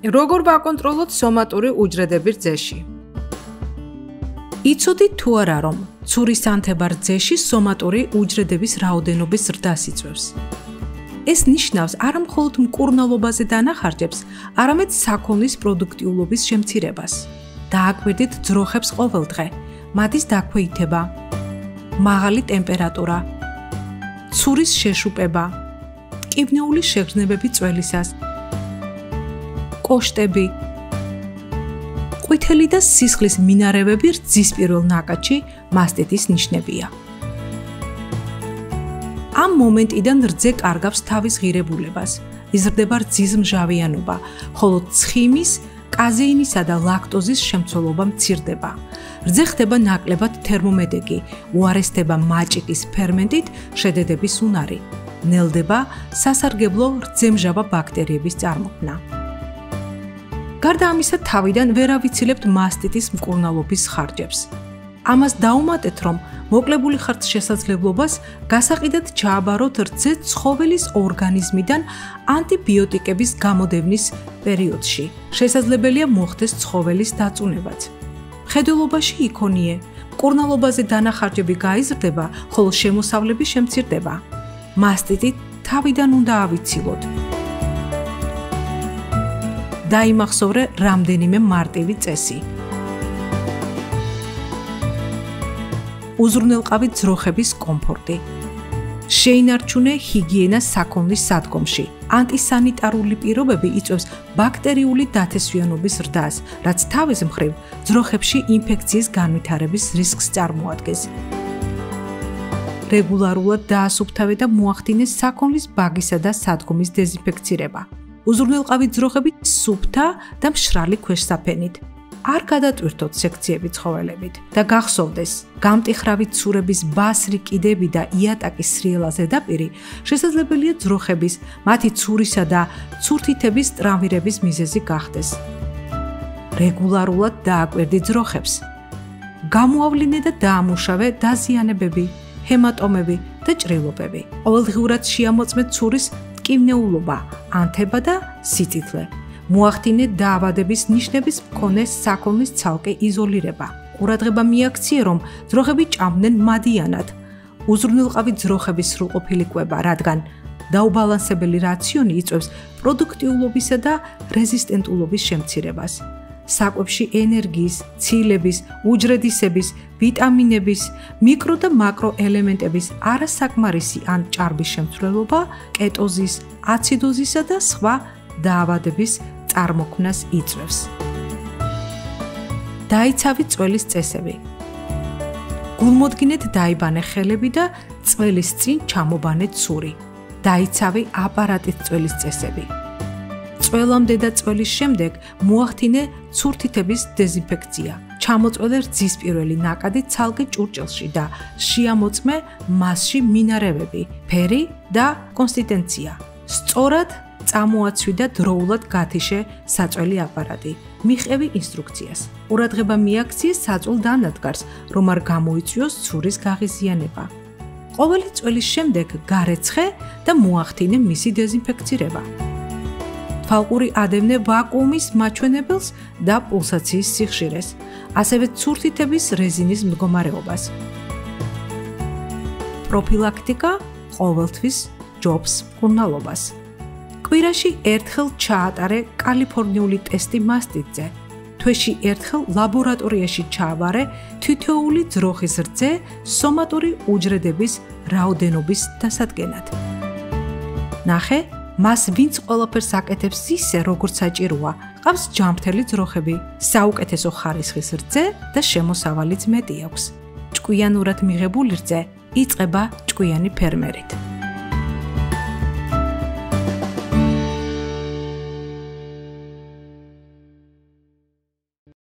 როგორ ვაკონტროლოთ სომატური უჯრედები რძეში? იცოდი თუ არა რომ ცურის ანთება რძეში სომატური უჯრედების რაოდენობის ზრდას იწვევს? ეს ნიშნავს არა მხოლოდ მკურნალობაზე დანახარჯებს, არამედ საქონლის პროდუქტიულობის შემცირებას. დააკვირდით ძროხებს ყოველდღე, მათის დაქვეითება, მაღალი ტემპერატურა, ცურის შეშუპება, კიბნეული შეგრძნებები წველისას, კოშტები, ყვითელი და სისხლის მინარევები რძის პირველ ნაკადში მასტიტის ნიშნებია. ამ მომენტიდან რძე კარგავს თავის ღირებულებას. იზრდება რძის მჟავიანობა, ხოლო ცხიმის, კაზეინისა და ლაქტოზის შემცველობა მცირდება. რძე ხდება ნაკლებად თერმომედეგი, უარესდება მაჭიკის ფერმენტით შედედების უნარი. ნელდება სასარგებლო რძემჟავა ბაქტერიების წარმოქმნა. გარდა ამისა, თავიდან ვერ ავიცილებთ მასტიტის მკურნალობის ხარჯებს. ამას დაუმატეთ, რომ მოკლებული ხართ შესაძლებლობას გასაყიდად ჩააბაროთ რძე ცხოველის ორგანიზმიდან ანტიბიოტიკების გამოდევნის პერიოდში. შესაძლებელია მოხდეს ცხოველის დაწუნებაც. ხედულობაში იქონიე, კურნალობაზე დანახარჯები გაიზრდება, ხოლო შემოსავლები შემცირდება. მასტიტი თავიდან უნდა ავიცილოთ. დაიმახსოვრე რამდენიმე მარტივი წესი. უზრუნველყავი ძროხების კომფორტი. შეინარჩუნე ჰიგიენა საქონლის სადგომში. ანტისანიტარული პირობები იწვევს ბაქტერიული დათესვიანობის ზრდას, რაც თავის მხრივ ძროხებში ინფექციის განვითარების რისკს წარმოადგენს. რეგულარულად დაასუფთავე და მოახდინე საქონლის ბაგისა და სადგომის დეზინფექცირება. უზრუნველყავი ძროხები სუფთა და მშრალი ქვეშსაფენით. არ გადატვირთოთ სექციები ცხოველებით და გახსოვდეს, გამტიხრავი ცურების ბასრი კიდები და იატაკის სრიალა ზედაპირი შესაძლებელია ძროხების, მათი ცურისა და ცურთითების ტრავმირების მიზეზი გახდეს. რეგულარულად დააკვირდი ძროხებს. გამოავლინე და დაამუშავე დაზიანებები, ჰემატომები და ჭრილობები. ყოველდღურად შეამოწმე ცურის ტკივნეულობა, ანთება და სიცითლე. მოახდინე დაავადების ნიშნების მქონე საქონლის ცალკე იზოლირება. ყურადღება მიაქციე, რომ ძროხები ჭამდნენ მადიანად. უზრუნველყავი ძროხების სრულყოფილი კვება, რადგან დაუბალანსებელი რაციონი იწვევს პროდუქტიულობისა და რეზისტენტულობის შემცირებას. საკვებში ენერგიის, ცილების, უჯრედისების, ვიტამინების, მიკრო და მაკრო ელემენტების არასაკმარისი ან ჭარბის შემცველობა, კეტოზის, აციდოზისა და სხვა დაავადების წარმოქმნას იწვევს. დაიცავი წველის წესები. გულმოდგინეთ დაიბანე ხელები და წველის წინ ჩამობანე ცური. დაიცავი აპარატის წველის წესები. წველამდე და წველის შემდეგ მოახდინე ცურთითების დეზინფექცია. ჩამოწველე რძის პირველი ნაკადი ცალკე ჭურჭელში და შეამოწმე მასში მინარევები, ფერი და კონსისტენცია. სწორად წამოაცვი და დროულად გათიშე საწველი აპარატი. მიყევი ინსტრუქციას. ყურადღება მიაქციე საწულ დანადგარს, რომ არ გამოიწვიოს ცურის გაღიზიანება. ყოველი წველის შემდეგ გარეცხე და მოახდინე მისი დეზინფექცირება. თვალყური ადევნე ვაკუუმის მაჩვენებელს და პულსაციის სიხშირეს, ასევე ცურთითების რეზინის მდგომარეობას. პროფილაქტიკა ყოველთვის ჯობს მკურნალობას. კვირაში ერთხელ ჩაატარე კალიფორნიული ტესტი მასტიტზე. თვეში ერთხელ ლაბორატორიაში ჩააბარე თითოეული ძროხის რძე სომატური უჯრედების რაოდენობის დასადგენად. ნახე, მას ვინც ყველაფერს აკეთებს ისე, როგორც საჭიროა. ყავს ჯამრთელი ძროხები, საუკეთესო ხარისხის რძე და შემოსავალიც მეტი აქვს. ჭკვიანურად მიღებული რძე იწება ჭკვიანი ფერმერით.